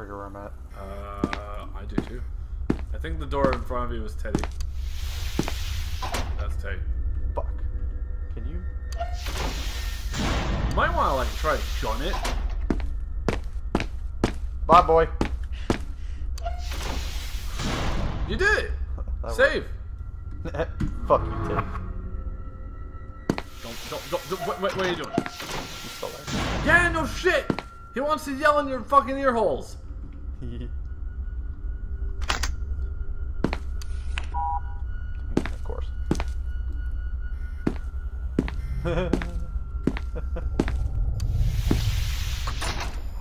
forget where I'm at. Uh, I do too. I think the door in front of you was Teddy. That's Teddy. Fuck. Can you? You might want to like try to gun it. Bye, boy. You did it. Save. Fuck you, Tim. Don't, don't, don't, don't what, what, what are you doing? You still there? Yeah, no shit. He wants to yell in your fucking ear holes. of course.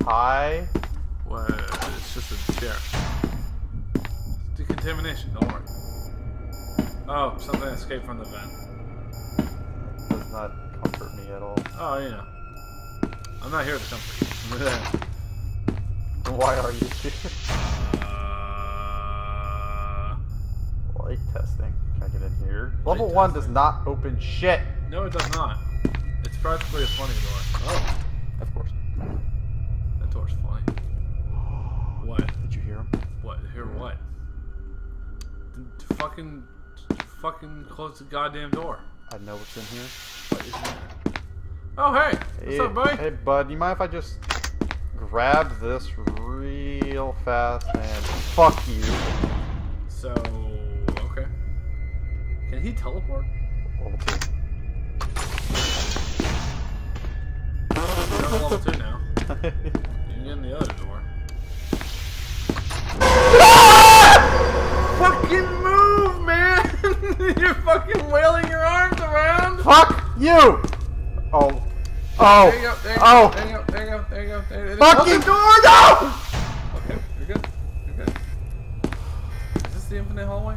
Hi. What? It's just a chair. It's decontamination. Don't worry. Oh, something escaped from the vent. Does not comfort me at all. Oh, you know. I'm not here to comfort you. Why are you here? uh, Light testing. Can I get in here? Light Level one does not open shit. no, it does not. It's practically a funny door. Oh, of course. That door's funny. What? Did you hear him? What? Hear what? Fucking, fucking close the goddamn door. I know what's in here. What is in there? Oh hey, what's hey, up, buddy? Hey, bud. You mind if I just grab this real fast and fuck you? So, okay. Can he teleport? Level two. You're level two now. You can get in the other door. fucking move, man! You're fucking wailing your arms around. fuck you! Oh. Oh. There you go. There you oh. go. There you go. There you go. There you go. There you go. Fucking Open door! No! Okay, you're good. You're good. Is this the infinite hallway?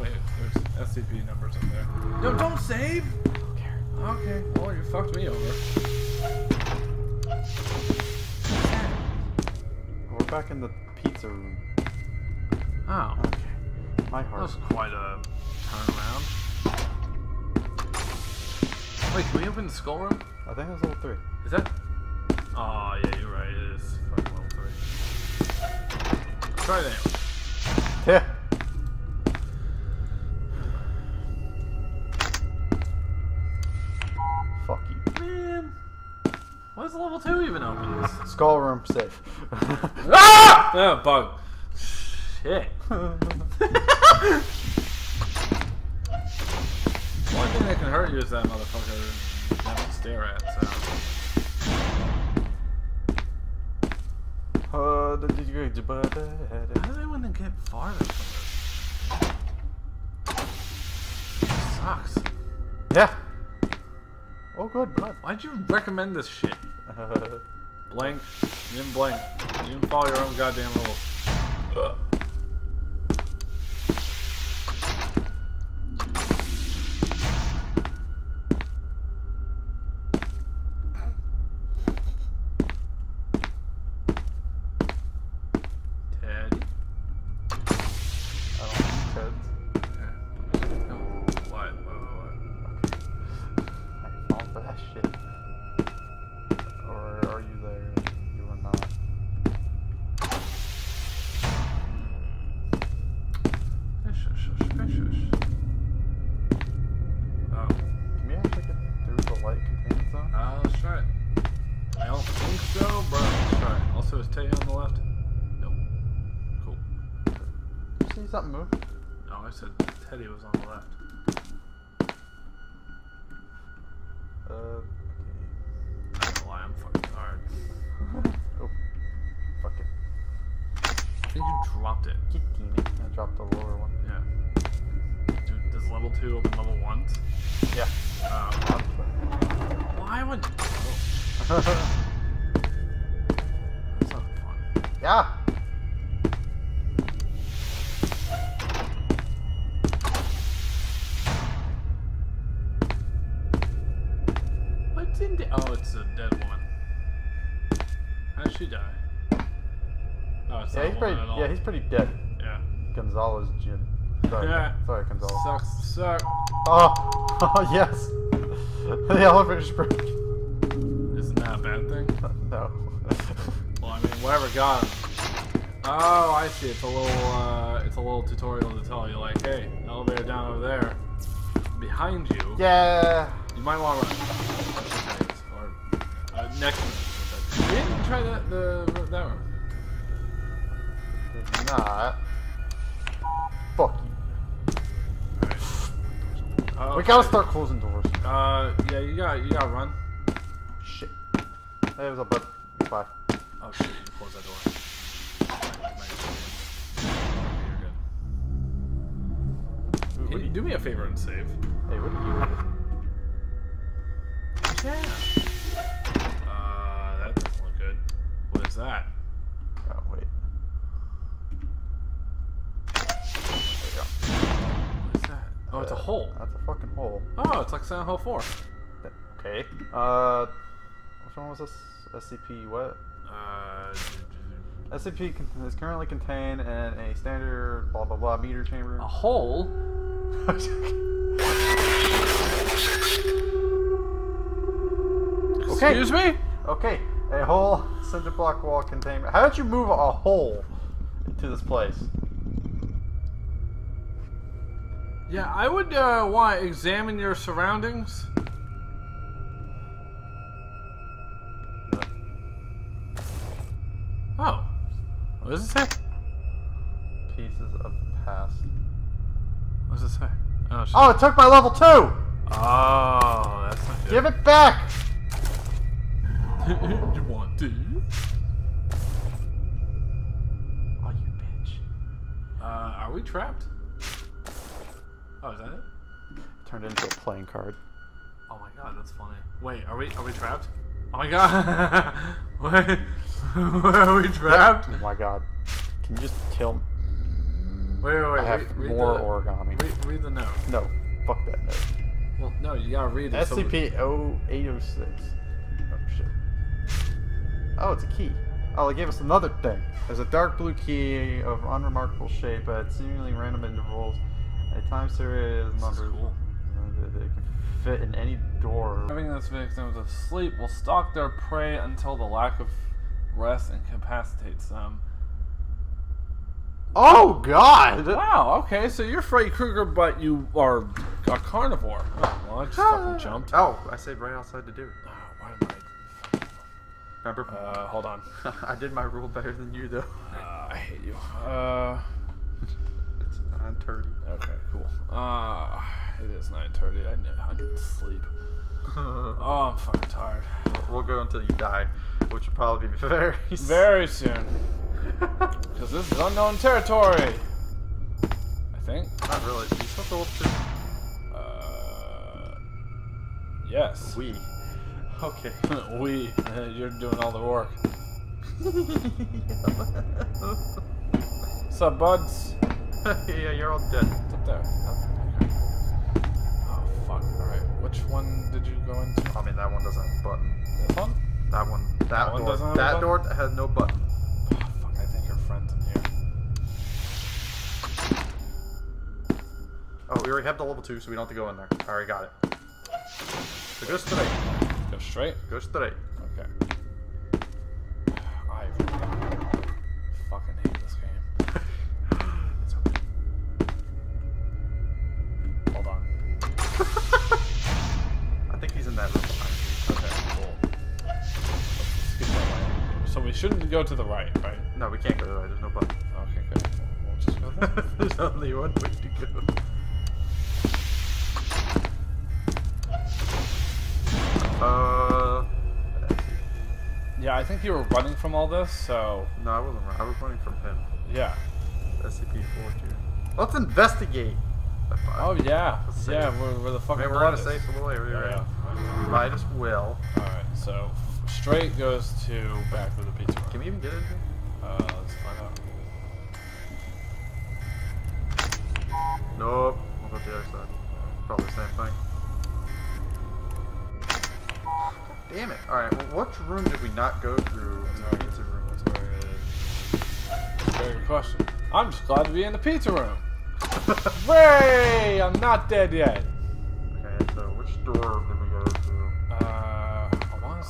Wait, there's SCP numbers in there. No, don't save! Okay, well, you fucked me over. We're back in the pizza room. Oh, Okay. My that heart. was quite a turnaround. Wait, can we open the skull room? I think it was level three. Is that? Oh, yeah, you're right. It is fucking level 3. Try that. Yeah. Fuck you. Man, why is level 2 even open? This? Skull room safe. ah! Oh, bug. Shit. The only thing that can hurt you is that motherfucker have to stare at, so. Uh, did How do they want to get farther from this? sucks. Yeah. Oh, good blood. Why'd you recommend this shit? Blank. You didn't blank. You didn't follow your own goddamn rules. Did something move? No, I said Teddy was on the left. Uh, I don't why I'm fucking tired. oh. Fuck it. I think you dropped it. Get demon. I dropped the lower one. Yeah. Dude, does level 2 open level 1s? Yeah. Uh, why would... Oh, that's not fun. yeah. He's pretty. Yeah, he's pretty dead. Yeah. Gonzalez Jin. Sorry, Yeah. sorry, Gonzalez. Sucks, suck. Oh, oh yes. the elevator's broke. Isn't that a bad thing? no. Well, I mean, whatever got him. Oh, I see. It's a little, uh, it's a little tutorial to tell you, like, hey, elevator down over there, behind you. Yeah. You might want to run. Or uh, next. You didn't try that the that one. Did not. Fuck you. Uh, We gotta start closing doors. Uh, yeah, you got you got to run. Shit. Hey, what's up, bud? Bye. Oh shit! You close that door. You're good. Ooh, Can you do me a favor and save? Hey, what are you? Yeah. Uh, that doesn't look good. What is that? Oh, wait. There you go. What is that? Oh, it's a hole. That's a fucking hole. Oh, it's like Silent Hill 4. Okay. Uh, which one was this? SCP what? Uh, SCP is currently contained in a standard blah blah blah meter chamber. a hole? Okay. Excuse me? okay, a whole cinder block wall containment. How did you move a hole to this place? Yeah, I would uh, want to examine your surroundings. Oh. What does it say? Pieces of the past. What does it say? Oh, it's Oh, it took my level two. oh that's not good. Give it back. you want to? Oh, you bitch. Uh, are we trapped? Oh, is that it? Turned into a playing card. Oh my god, that's funny. Wait, are we are we trapped? Oh my god! Wait, are we trapped? Oh my god. Can you just kill? Wait, wait, wait. I have read, read more the, origami. Read, read the note. No, fuck that note. Well, no, you gotta read it. SCP 0806. Oh shit. Oh, it's a key. Oh, they gave us another thing. There's a dark blue key of unremarkable shape at seemingly random intervals. A time series This is number. cool. It can fit in any door. Having this victims of sleep will stalk their prey until the lack of rest incapacitates them. Oh god! Wow, okay, so you're Freddy Krueger, but you are a carnivore. Oh, well, I just fucking jumped. Oh, I saved right outside the door. it. Oh, why am I? Remember? Uh, hold on. I did my rule better than you though. Uh, I hate you. Uh, 9:30. okay, cool. Uh, it is 9:30. I need, I need to sleep. Oh, I'm fucking tired. we'll go until you die, which will probably be very Very soon, because this is unknown territory. I think. Not really. You still go up to Uh, yes. we. Okay. we. You're doing all the work. What's up, buds? yeah, you're all dead. It's up there. Oh, okay. Oh, fuck. Alright. Which one did you go into? I mean, that one doesn't have a button. This one? That one. That, That one door. doesn't have that door has no button. Oh, fuck. I think your friend's in here. Oh, we already have the level two, so we don't have to go in there. I already got it. So go straight. Go straight? Go straight. Okay. In that Okay, cool. Let's skip that way. So we shouldn't go to the right, right? No, we can't go to the right. There's no button. Okay, good. We'll just go there. There's only one way to go. Uh, Yeah, I think you were running from all this, so no, I wasn't. run- I was running from him. yeah. SCP-42. Let's investigate. Oh yeah, yeah. We're, we're the fucking. Maybe we're in a safe area. Yeah, right? yeah. Might as well. All right, so straight goes to back of the pizza. room. Can we even get here? Uh, let's find out. Nope. We'll go to the other side. Probably the same thing. Damn it. Alright, well, which room did we not go through in the pizza room? That's a very good, very good question. I'm just glad to be in the pizza room. Hooray! I'm not dead yet.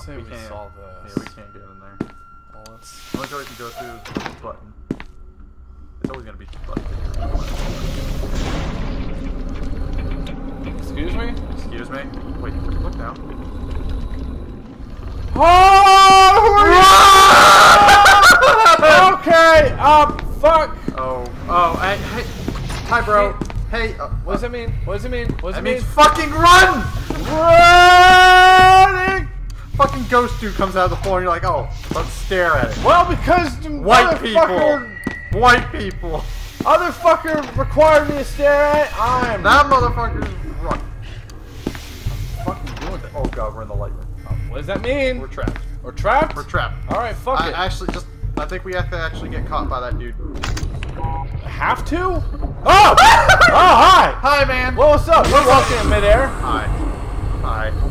Say we, can't. saw Yeah, we can't get in there. Well, let's. The only door we can go through is the button. It's always gonna be. Button. Excuse me? Excuse me. Wait, look now. Oh! okay, um, fuck. Oh, oh, hey, hey, hi, bro. Hey, uh, What does that mean? What does it mean? What does it mean? means fucking run! Running! Fucking ghost dude comes out of the floor and you're like, oh, let's stare at it. Well, because White people! White people! other fucker required me to stare at. I'm That motherfucker's run. fucking doing that. Oh god, we're in the light room. Oh, what does that mean? We're trapped. We're trapped. We're trapped. All right, fuck I it. actually just, I think we have to actually get caught by that dude. have to? Oh! oh, hi. Hi, man! Well, what's up? We're walking in midair. Hi. Hi.